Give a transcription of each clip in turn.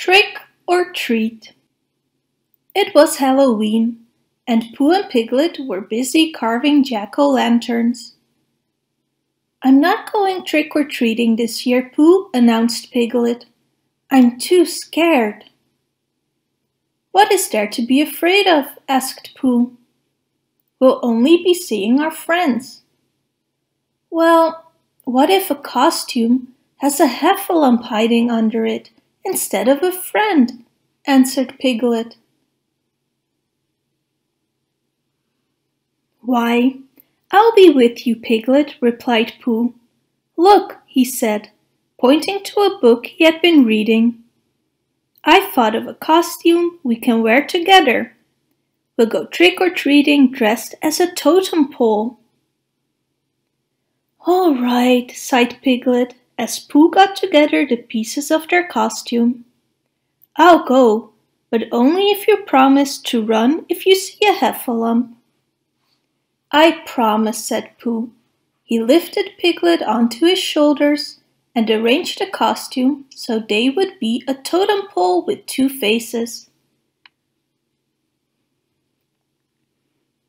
Trick or treat. It was Halloween, and Pooh and Piglet were busy carving jack-o'-lanterns. I'm not going trick-or-treating this year, Pooh, announced Piglet. I'm too scared. What is there to be afraid of? asked Pooh. We'll only be seeing our friends. Well, what if a costume has a heffalump hiding under it instead of a friend, answered Piglet. Why, I'll be with you, Piglet, replied Pooh. Look, he said, pointing to a book he had been reading. I've thought of a costume we can wear together. We'll go trick-or-treating dressed as a totem pole. All right, sighed Piglet as Pooh got together the pieces of their costume. I'll go, but only if you promise to run if you see a heffalump. I promise, said Pooh. He lifted Piglet onto his shoulders and arranged the costume so they would be a totem pole with two faces.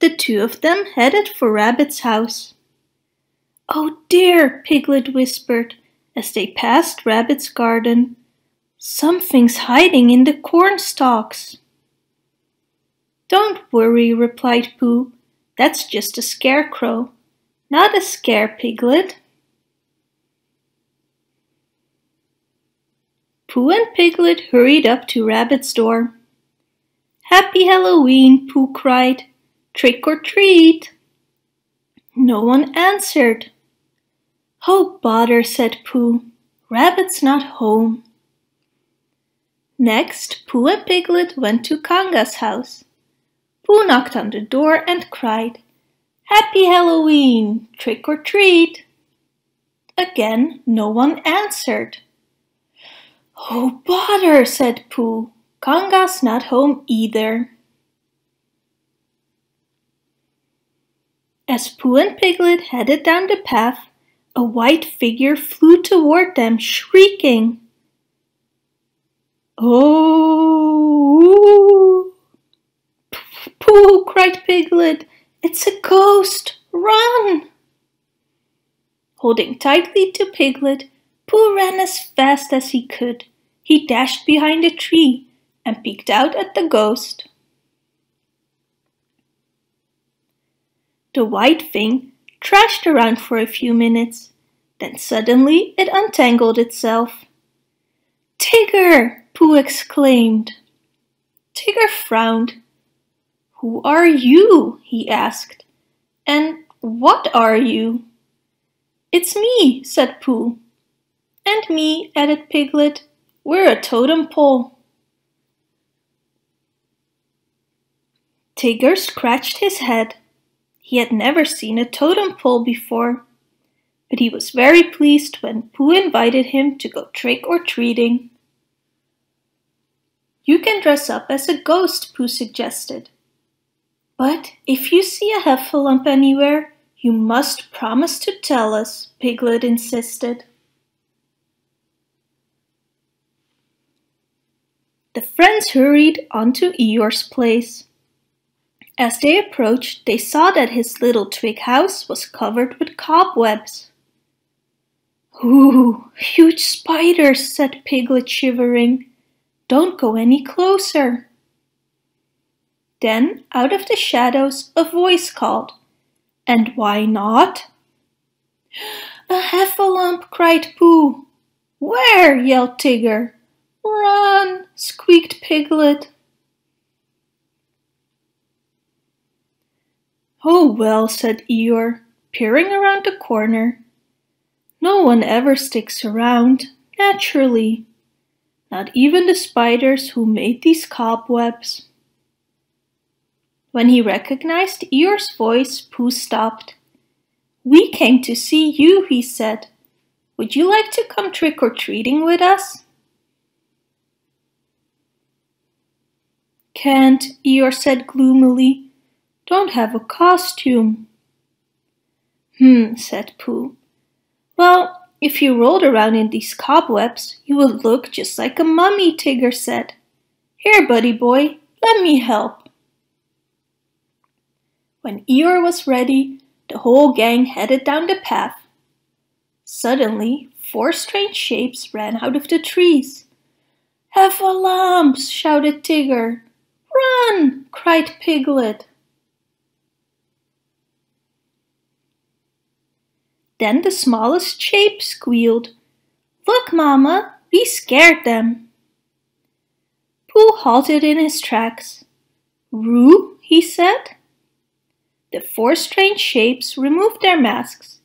The two of them headed for Rabbit's house. Oh dear, Piglet whispered as they passed Rabbit's garden. Something's hiding in the corn stalks. Don't worry, replied Pooh. That's just a scarecrow, not a scare piglet. Pooh and Piglet hurried up to Rabbit's door. Happy Halloween, Pooh cried. Trick or treat. No one answered. Oh bother, said Pooh. Rabbit's not home. Next, Pooh and Piglet went to Kanga's house. Pooh knocked on the door and cried, Happy Halloween! Trick or treat! Again, no one answered. Oh bother, said Pooh. Kanga's not home either. As Pooh and Piglet headed down the path, a white figure flew toward them, shrieking. Oh! Pooh, cried Piglet, it's a ghost! Run! Holding tightly to Piglet, Pooh ran as fast as he could. He dashed behind a tree and peeked out at the ghost. The white thing trashed around for a few minutes. Then suddenly it untangled itself. Tigger! Pooh exclaimed. Tigger frowned. Who are you? he asked. And what are you? It's me, said Pooh. And me, added Piglet. We're a totem pole. Tigger scratched his head. He had never seen a totem pole before, but he was very pleased when Pooh invited him to go trick-or-treating. You can dress up as a ghost, Pooh suggested. But if you see a heffalump anywhere, you must promise to tell us, Piglet insisted. The friends hurried on to Eeyore's place. As they approached, they saw that his little twig house was covered with cobwebs. Ooh, huge spiders, said Piglet, shivering. Don't go any closer. Then, out of the shadows, a voice called. And why not? A heffalump, cried Pooh. Where? yelled Tigger. Run, squeaked Piglet. Oh well, said Eeyore, peering around the corner. No one ever sticks around, naturally. Not even the spiders who made these cobwebs. When he recognized Eeyore's voice, Pooh stopped. We came to see you, he said. Would you like to come trick-or-treating with us? Can't, Eeyore said gloomily don't have a costume. Hmm, said Pooh. Well, If you rolled around in these cobwebs, you would look just like a mummy, Tigger said. Here, buddy boy, let me help. When Eeyore was ready, the whole gang headed down the path. Suddenly, four strange shapes ran out of the trees. Have a Heffalumps! shouted Tigger. Run! cried Piglet. Then the smallest shape squealed. Look, Mama, we scared them. Pooh halted in his tracks. Roo, he said. The four strange shapes removed their masks,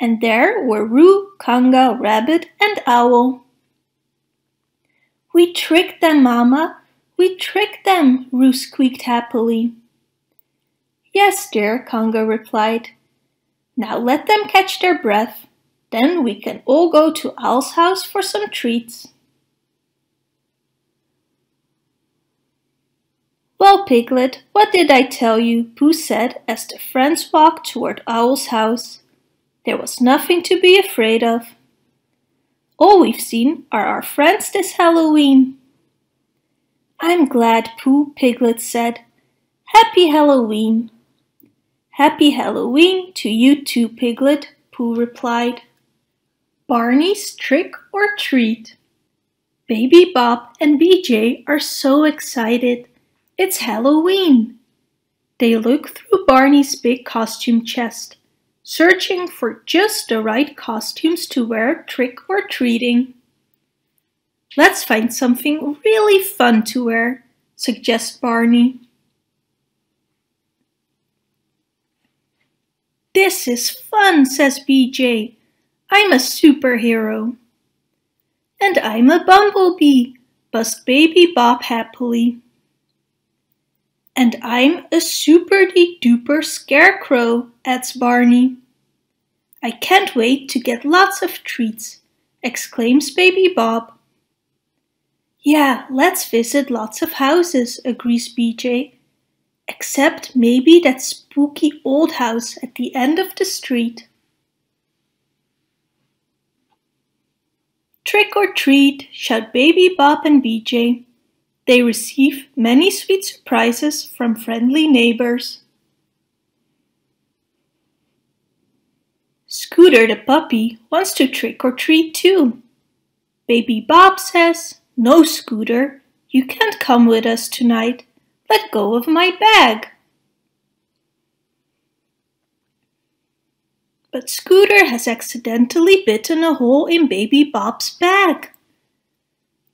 and there were Roo, Kanga, Rabbit, and Owl. We tricked them, Mama. We tricked them, Roo squeaked happily. Yes, dear, Kanga replied. Now let them catch their breath. Then we can all go to Owl's house for some treats. Well, Piglet, what did I tell you? Pooh said as the friends walked toward Owl's house. There was nothing to be afraid of. All we've seen are our friends this Halloween. I'm glad, Pooh, Piglet said. Happy Halloween. Happy Halloween to you too, Piglet, Pooh replied. Barney's Trick or Treat. Baby Bop and BJ are so excited. It's Halloween. They look through Barney's big costume chest, searching for just the right costumes to wear trick or treating. Let's find something really fun to wear, suggests Barney. This is fun, says BJ. I'm a superhero. And I'm a bumblebee, buzzed Baby Bop happily. And I'm a super-duper scarecrow, adds Barney. I can't wait to get lots of treats, exclaims Baby Bop. Yeah, let's visit lots of houses, agrees BJ except maybe that spooky old house at the end of the street. Trick or treat, shout Baby Bop and BJ. They receive many sweet surprises from friendly neighbors. Scooter the puppy wants to trick or treat too. Baby Bop says, No, Scooter, you can't come with us tonight. Let go of my bag. But Scooter has accidentally bitten a hole in Baby Bop's bag.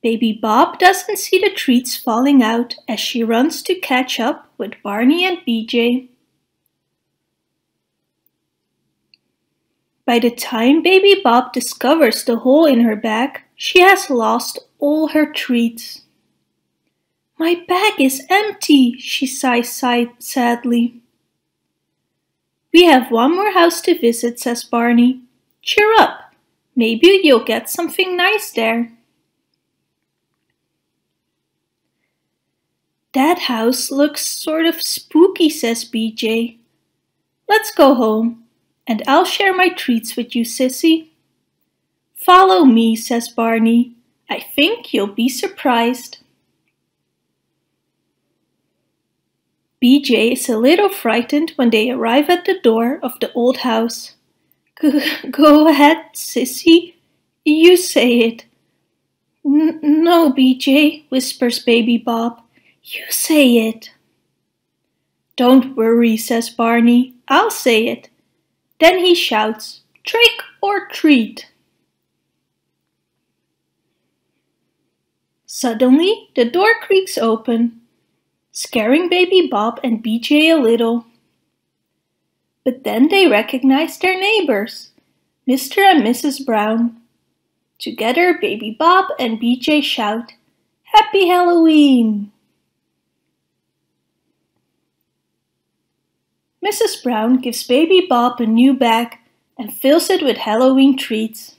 Baby Bop doesn't see the treats falling out as she runs to catch up with Barney and BJ. By the time Baby Bop discovers the hole in her bag, she has lost all her treats. My bag is empty, she sighs sadly. We have one more house to visit, says Barney. Cheer up. Maybe you'll get something nice there. That house looks sort of spooky, says BJ. Let's go home, and I'll share my treats with you, Sissy. Follow me, says Barney. I think you'll be surprised. BJ is a little frightened when they arrive at the door of the old house. Go ahead, sissy. You say it. N no, BJ, whispers Baby Bop. You say it. Don't worry, says Barney. I'll say it. Then he shouts, Trick or treat. Suddenly, the door creaks open scaring Baby Bop and BJ a little. But then they recognized their neighbors, Mr. and Mrs. Brown. Together, Baby Bop and BJ shout, Happy Halloween! Mrs. Brown gives Baby Bop a new bag and fills it with Halloween treats.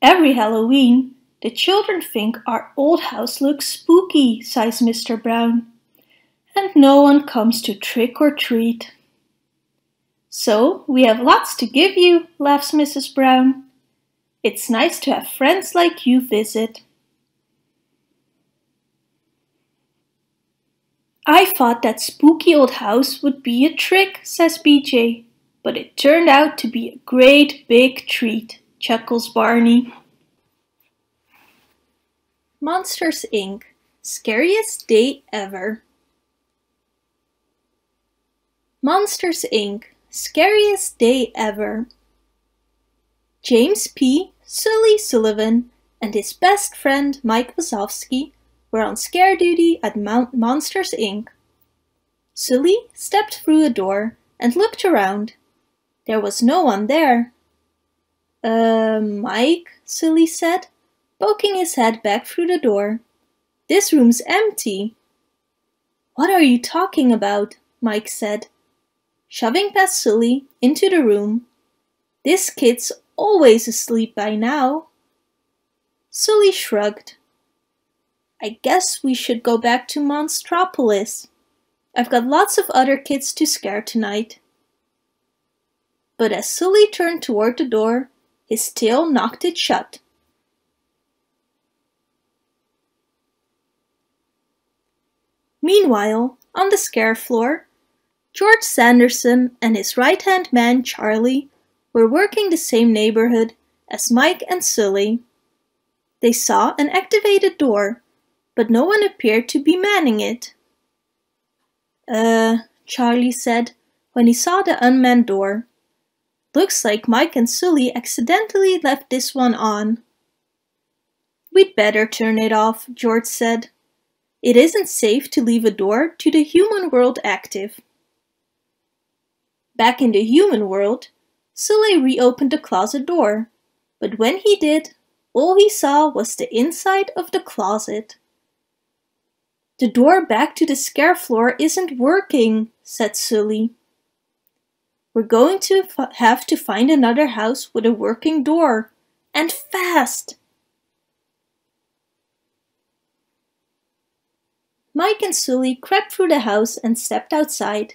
Every Halloween, the children think our old house looks spooky, sighs Mr. Brown. And no one comes to trick or treat. So we have lots to give you, laughs Mrs. Brown. It's nice to have friends like you visit. I thought that spooky old house would be a trick, says BJ, but it turned out to be a great big treat, chuckles Barney. Monsters Inc. Scariest Day Ever Monsters Inc. Scariest Day Ever James P. Sully Sullivan and his best friend Mike Wazowski were on scare duty at Mount Monsters Inc. Sully stepped through a door and looked around. There was no one there. Uh, Mike, Sully said, poking his head back through the door. This room's empty. What are you talking about? Mike said, shoving past Sully into the room. This kid's always asleep by now. Sully shrugged. I guess we should go back to Monstropolis. I've got lots of other kids to scare tonight. But as Sully turned toward the door, his tail knocked it shut. Meanwhile, on the scare floor, George Sanderson and his right-hand man Charlie were working the same neighborhood as Mike and Sully. They saw an activated door but no one appeared to be manning it. Uh, Charlie said when he saw the unmanned door. Looks like Mike and Sully accidentally left this one on. We'd better turn it off, George said. It isn't safe to leave a door to the human world active. Back in the human world, Sully reopened the closet door, but when he did, all he saw was the inside of the closet. The door back to the scare floor isn't working, said Sully. We're going to have to find another house with a working door. And fast! Mike and Sully crept through the house and stepped outside.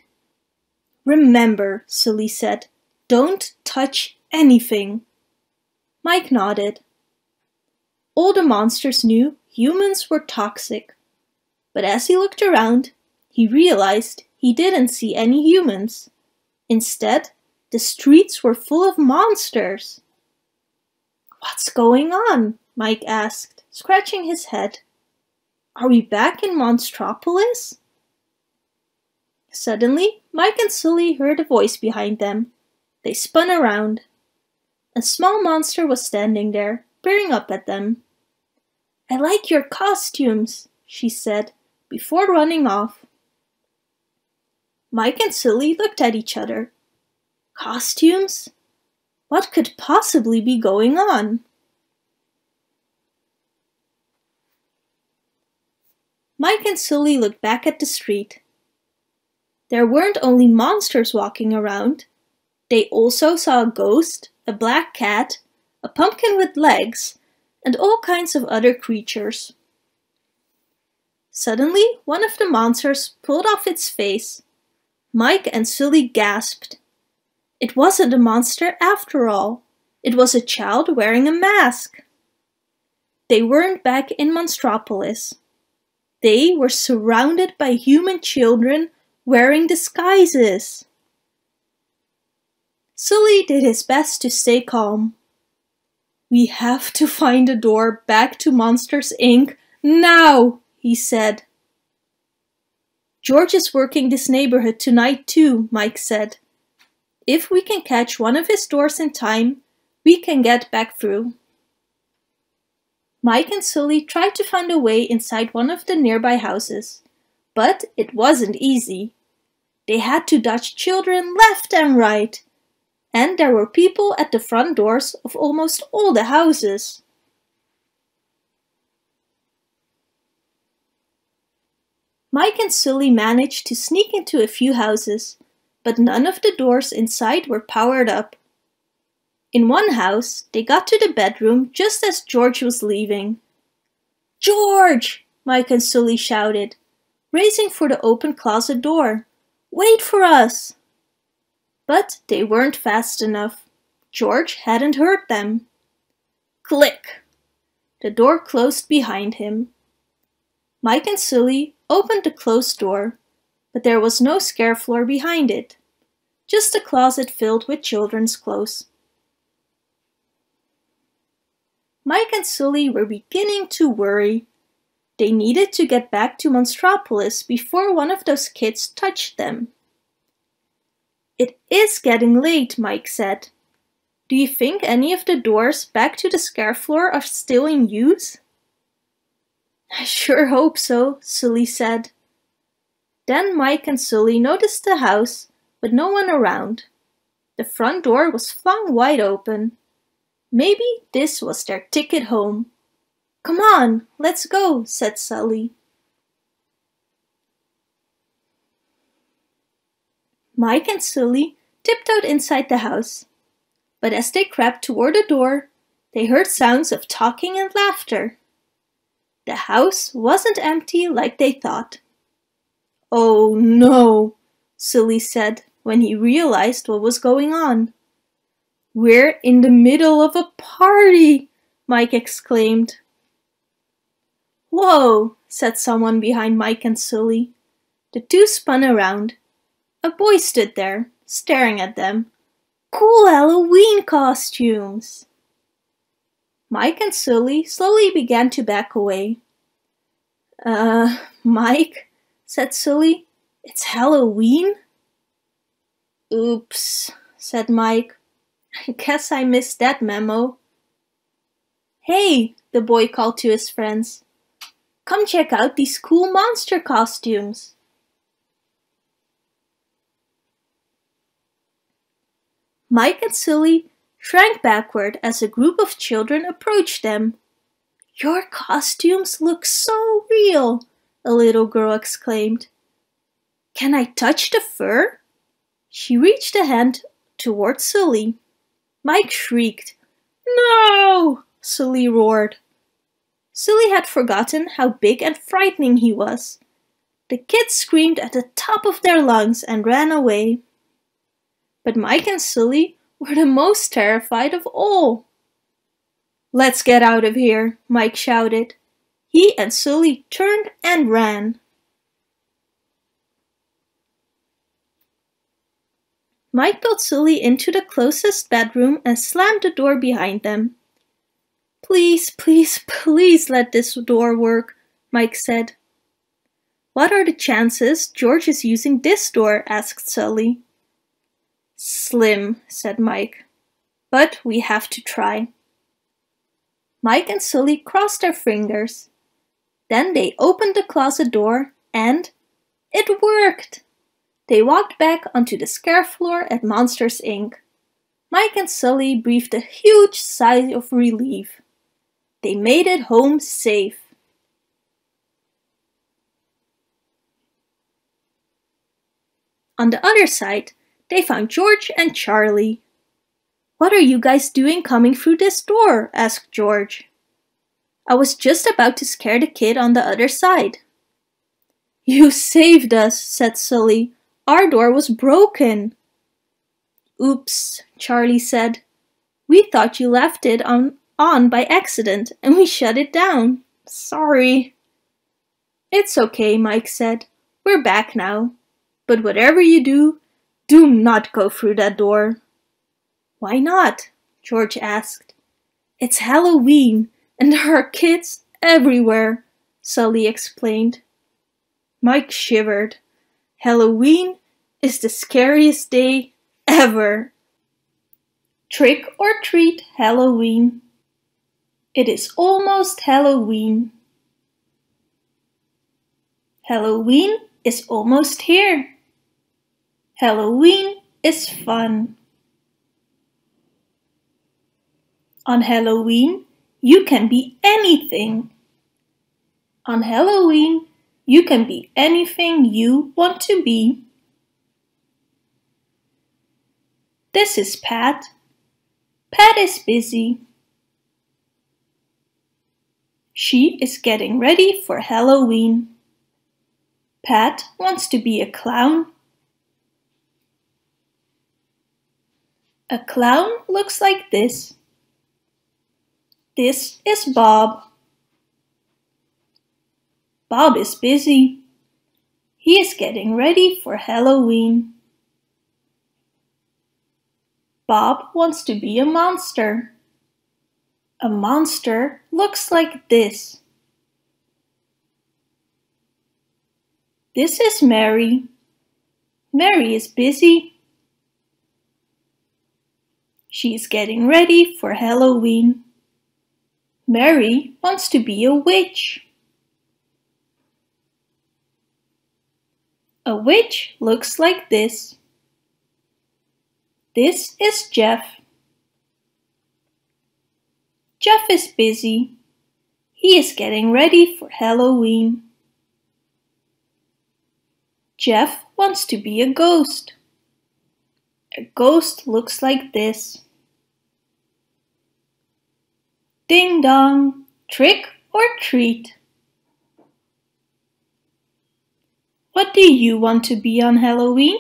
Remember, Sully said, don't touch anything. Mike nodded. All the monsters knew humans were toxic, but as he looked around, he realized he didn't see any humans. Instead, the streets were full of monsters. What's going on? Mike asked, scratching his head. Are we back in Monstropolis? Suddenly, Mike and Sully heard a voice behind them. They spun around. A small monster was standing there, peering up at them. I like your costumes, she said, before running off. Mike and Sully looked at each other. Costumes? What could possibly be going on? Mike and Sully looked back at the street. There weren't only monsters walking around. They also saw a ghost, a black cat, a pumpkin with legs, and all kinds of other creatures. Suddenly, one of the monsters pulled off its face. Mike and Sully gasped. It wasn't a monster after all. It was a child wearing a mask. They weren't back in Monstropolis. They were surrounded by human children wearing disguises. Sully did his best to stay calm. We have to find a door back to Monsters Inc. now, he said. George is working this neighborhood tonight too, Mike said. If we can catch one of his doors in time, we can get back through. Mike and Sully tried to find a way inside one of the nearby houses, but it wasn't easy. They had to dodge children left and right, and there were people at the front doors of almost all the houses. Mike and Sully managed to sneak into a few houses, but none of the doors inside were powered up. In one house, they got to the bedroom just as George was leaving. George! Mike and Sully shouted, racing for the open closet door. Wait for us! But they weren't fast enough. George hadn't heard them. Click! The door closed behind him. Mike and Sully opened the closed door, but there was no scare floor behind it, just a closet filled with children's clothes. Mike and Sully were beginning to worry. They needed to get back to Monstropolis before one of those kids touched them. It is getting late, Mike said. Do you think any of the doors back to the scare floor are still in use? I sure hope so, Sully said. Then Mike and Sully noticed the house, but no one around. The front door was flung wide open. Maybe this was their ticket home. Come on, let's go, said Sully. Mike and Sully tiptoed inside the house. But as they crept toward the door, they heard sounds of talking and laughter. The house wasn't empty like they thought. Oh no, Sully said when he realized what was going on. We're in the middle of a party, Mike exclaimed. Whoa, said someone behind Mike and Sully. The two spun around. A boy stood there, staring at them. Cool Halloween costumes! Mike and Sully slowly began to back away. Uh, Mike, said Sully, it's Halloween? Oops, said Mike. I guess I missed that memo. Hey, the boy called to his friends. Come check out these cool monster costumes. Mike and Sully shrank backward as a group of children approached them. Your costumes look so real, a little girl exclaimed. Can I touch the fur? She reached a hand toward Sully. Mike shrieked. No! Sully roared. Sully had forgotten how big and frightening he was. The kids screamed at the top of their lungs and ran away. But Mike and Sully were the most terrified of all. Let's get out of here, Mike shouted. He and Sully turned and ran. Mike pulled Sully into the closest bedroom and slammed the door behind them. Please, please, please let this door work, Mike said. What are the chances George is using this door? asked Sully. Slim, said Mike. But we have to try. Mike and Sully crossed their fingers. Then they opened the closet door and it worked! They walked back onto the scare floor at Monsters Inc. Mike and Sully breathed a huge sigh of relief. They made it home safe. On the other side, they found George and Charlie. What are you guys doing coming through this door? asked George. I was just about to scare the kid on the other side. You saved us, said Sully, our door was broken. Oops, Charlie said. We thought you left it on, on by accident and we shut it down. Sorry. It's okay, Mike said. We're back now. But whatever you do, do not go through that door. Why not? George asked. It's Halloween and there are kids everywhere, Sully explained. Mike shivered. Halloween is the scariest day ever. Trick or treat Halloween. It is almost Halloween. Halloween is almost here. Halloween is fun. On Halloween, you can be anything. On Halloween, you can be anything you want to be. This is Pat. Pat is busy. She is getting ready for Halloween. Pat wants to be a clown. A clown looks like this. This is Bob. Bob is busy. He is getting ready for Halloween. Bob wants to be a monster. A monster looks like this. This is Mary. Mary is busy. She's getting ready for Halloween. Mary wants to be a witch. A witch looks like this. This is Jeff. Jeff is busy. He is getting ready for Halloween. Jeff wants to be a ghost. A ghost looks like this. Ding dong, trick or treat. What do you want to be on Halloween?